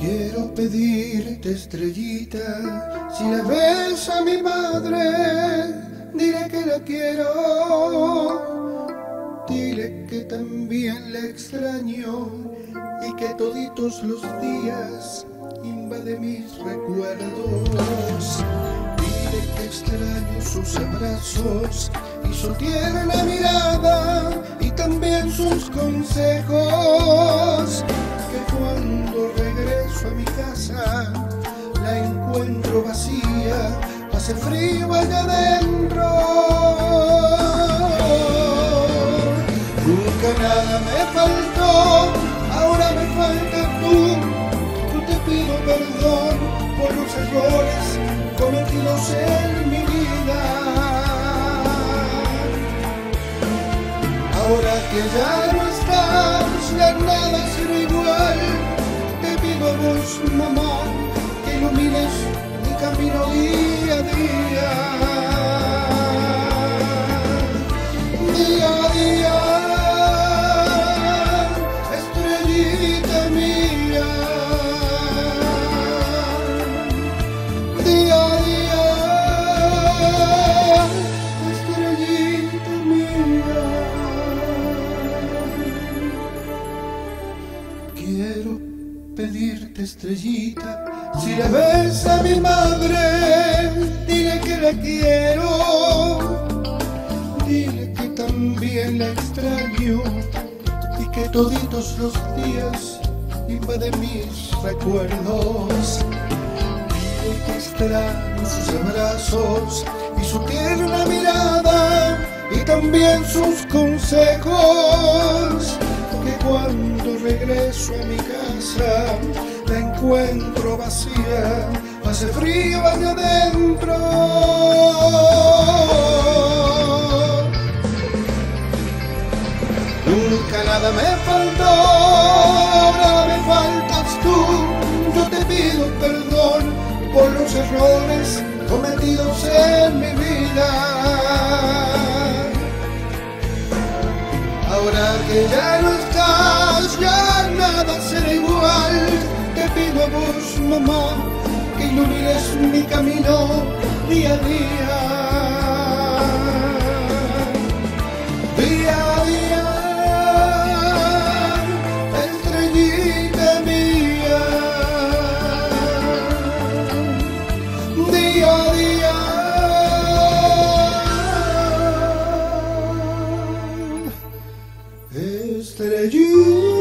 Quiero pedirte estrellita, si la ves a mi madre, dile que la quiero. Dile que también la extraño y que toditos los días invade mis recuerdos. Dile que extraño sus abrazos y su tierna mirada y también sus consejos. Hace frío allá adentro. Nunca nada me faltó, ahora me falta tú. Yo te pido perdón por los errores cometidos en mi vida. Ahora que ya no estás, ya nada será igual. Te pido a vos, mamá, que ilumines mi camino día Quiero pedirte estrellita, si la ves a mi madre, dile que la quiero, dile que también la extraño y que toditos los días invade mis recuerdos. Dile que extraño sus abrazos y su tierna mirada y también sus consejos. Regreso a mi casa la encuentro vacía, hace frío allá adentro. Nunca nada me faltó, ahora me faltas tú. Yo te pido perdón por los errores cometidos en mi vida. Ahora que ya no estás, iluminas mi camino día a día. Día a día, estrellita mía. Día a día, estrellita.